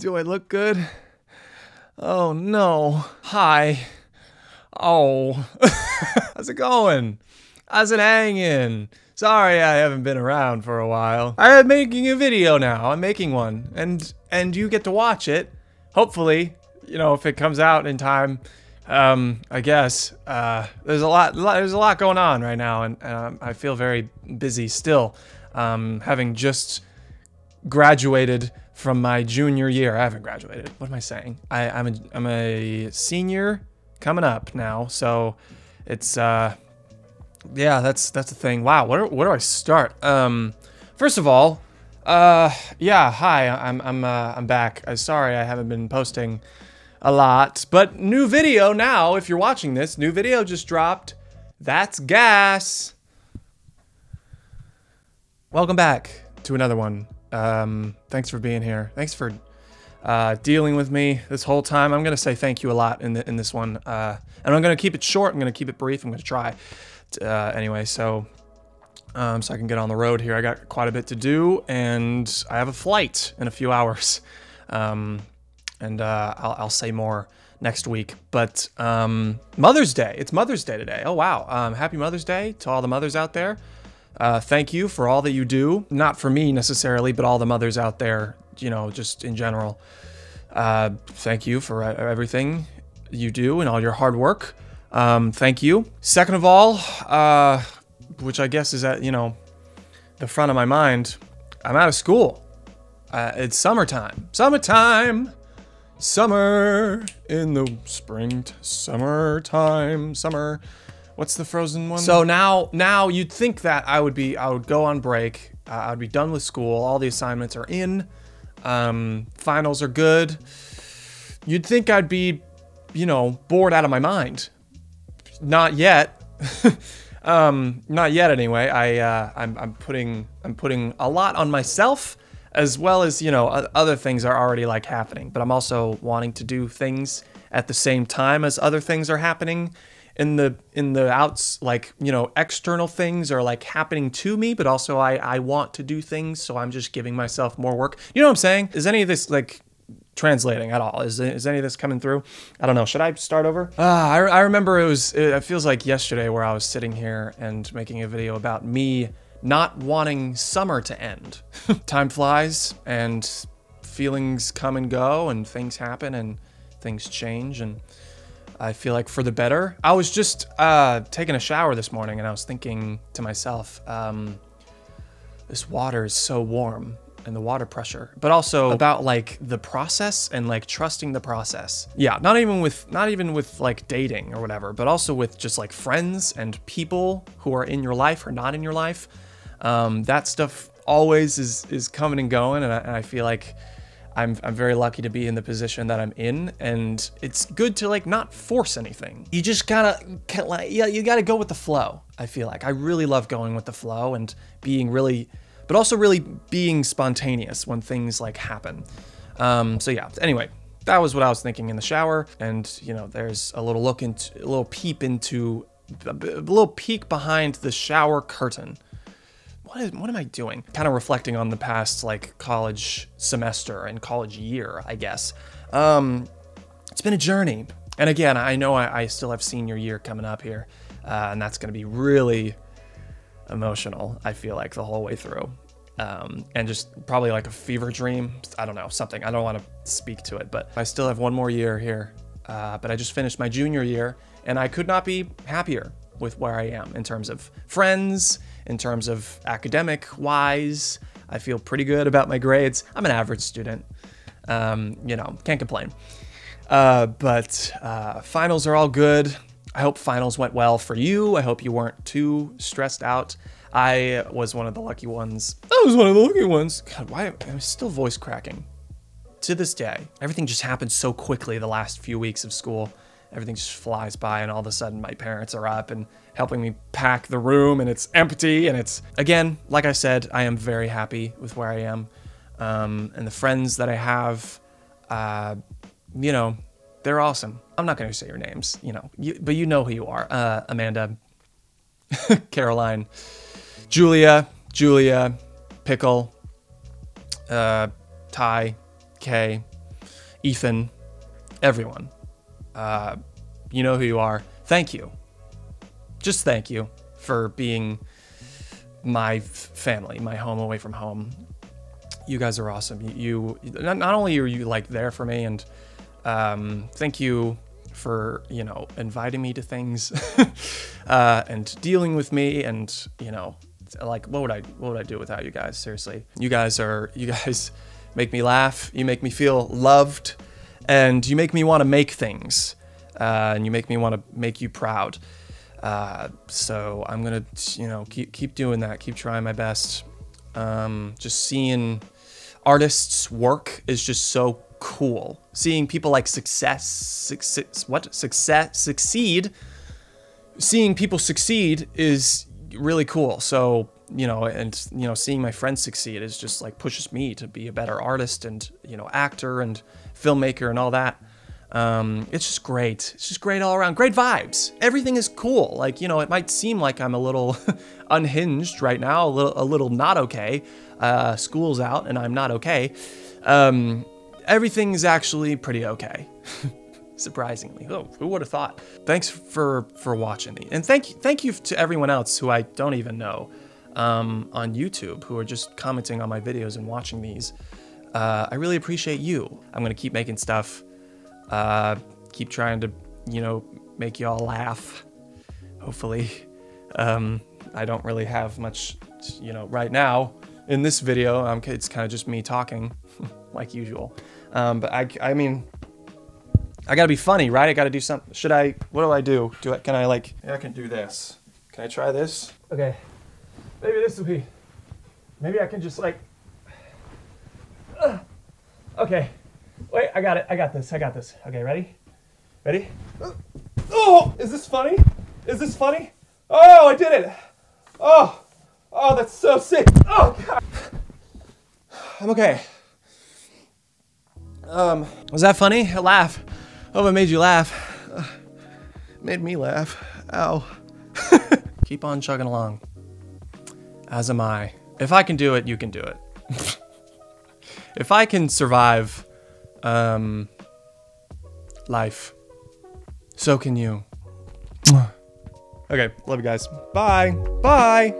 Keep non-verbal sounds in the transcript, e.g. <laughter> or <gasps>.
Do I look good? Oh no. Hi. Oh. <laughs> How's it going? How's it hanging? Sorry I haven't been around for a while. I'm making a video now. I'm making one. And and you get to watch it. Hopefully, you know, if it comes out in time. Um, I guess. Uh, there's a lot, there's a lot going on right now and um, I feel very busy still. Um, having just graduated from my junior year. I haven't graduated. What am I saying? I, I'm a I'm a senior coming up now, so it's uh yeah, that's that's the thing. Wow, where where do I start? Um, first of all, uh, yeah, hi, I'm I'm uh, I'm back. I'm sorry I haven't been posting a lot, but new video now. If you're watching this, new video just dropped. That's gas. Welcome back to another one. Um, thanks for being here. Thanks for uh, dealing with me this whole time. I'm gonna say thank you a lot in the, in this one, uh, and I'm gonna keep it short. I'm gonna keep it brief. I'm gonna try. Uh, anyway, so um, so I can get on the road here. I got quite a bit to do, and I have a flight in a few <laughs> hours. Um, and uh, I'll, I'll, say more next week. But um, Mother's Day. It's Mother's Day today. Oh wow! Um, happy Mother's Day to all the mothers out there. Uh, thank you for all that you do. Not for me necessarily, but all the mothers out there, you know, just in general. Uh, thank you for everything you do and all your hard work. Um, thank you. Second of all, uh, which I guess is at, you know, the front of my mind, I'm out of school. Uh, it's summertime. Summertime! Summer in the spring, summertime, summer. What's the frozen one? So now, now you'd think that I would be, I would go on break. Uh, I would be done with school. All the assignments are in. Um, finals are good. You'd think I'd be, you know, bored out of my mind. Not yet. <laughs> um, not yet. Anyway, I, uh, I'm, I'm putting, I'm putting a lot on myself, as well as you know, other things are already like happening. But I'm also wanting to do things at the same time as other things are happening in the in the outs like you know external things are like happening to me but also i i want to do things so i'm just giving myself more work. You know what i'm saying? Is any of this like translating at all? Is, is any of this coming through? I don't know. Should i start over? Uh, I, I remember it was it feels like yesterday where i was sitting here and making a video about me not wanting summer to end. <laughs> Time flies and feelings come and go and things happen and things change and I feel like for the better. I was just uh, taking a shower this morning and I was thinking to myself, um, this water is so warm and the water pressure, but also about like the process and like trusting the process. Yeah, not even with not even with like dating or whatever, but also with just like friends and people who are in your life or not in your life. Um, that stuff always is is coming and going, and I, and I feel like I'm, I'm very lucky to be in the position that I'm in and it's good to like not force anything. You just gotta, like, yeah, you gotta go with the flow. I feel like I really love going with the flow and being really, but also really being spontaneous when things like happen. Um, so yeah, anyway, that was what I was thinking in the shower. And you know, there's a little look into, a little peep into, a little peek behind the shower curtain what, is, what am I doing? Kind of reflecting on the past like college semester and college year, I guess. Um, it's been a journey. And again, I know I, I still have senior year coming up here, uh, and that's going to be really emotional, I feel like, the whole way through. Um, and just probably like a fever dream. I don't know, something. I don't want to speak to it, but I still have one more year here. Uh, but I just finished my junior year, and I could not be happier with where I am in terms of friends, in terms of academic wise. I feel pretty good about my grades. I'm an average student. Um, you know, can't complain. Uh, but uh, finals are all good. I hope finals went well for you. I hope you weren't too stressed out. I was one of the lucky ones. I was one of the lucky ones. God, why am I still voice cracking? To this day, everything just happened so quickly the last few weeks of school everything just flies by and all of a sudden my parents are up and helping me pack the room and it's empty and it's again like i said i am very happy with where i am. Um, and the friends that i have uh, you know they're awesome. I'm not going to say your names you know you, but you know who you are. Uh, amanda <laughs> caroline julia julia pickle uh, ty kay Ethan, everyone. Uh, you know who you are. Thank you. Just thank you for being my family, my home away from home. You guys are awesome. You, you not, not only are you like there for me, and um, thank you for you know inviting me to things <laughs> uh, and dealing with me, and you know like what would I what would I do without you guys? Seriously, you guys are you guys <laughs> make me laugh. You make me feel loved, and you make me want to make things, uh, and you make me want to make you proud. Uh, so I'm gonna you know keep keep doing that. Keep trying my best. Um, just seeing artists work is just so cool. Seeing people like success, success what success succeed. Seeing people succeed is really cool. So, you know, and, you know, seeing my friends succeed is just like pushes me to be a better artist and, you know, actor and filmmaker and all that. Um, it's just great. It's just great all around. Great vibes. Everything is cool. Like, you know, it might seem like I'm a little <laughs> unhinged right now, a little, a little not okay. Uh, school's out and I'm not okay. Um, everything's actually pretty okay. <laughs> surprisingly. Oh, who would have thought? Thanks for for watching, and thank you thank you to everyone else who I don't even know um, on YouTube who are just commenting on my videos and watching these. Uh, I really appreciate you. I'm gonna keep making stuff. Uh, keep trying to, you know, make y'all laugh. Hopefully, um, I don't really have much, you know, right now in this video. Um, it's kind of just me talking, <laughs> like usual. Um, but I, I mean, I gotta be funny, right? I gotta do something. Should I? What do I do? Do I? Can I like? Yeah, I can do this. Can I try this? Okay. Maybe this will be. Maybe I can just like. <sighs> Okay. Wait, I got it. I got this. I got this. Okay, ready? Ready? <gasps> Oh, is this funny? Is this funny? Oh, I did it. Oh, oh, that's so sick. Oh, God. <sighs> I'm okay. Um, was that funny? A laugh. Hope it made you laugh. Uh, <sighs> made me laugh. Ow. <laughs> Keep on chugging along. As am I. If I can do it, you can do it. If I can survive um, life, so can you. okay, love you guys. Bye. Bye.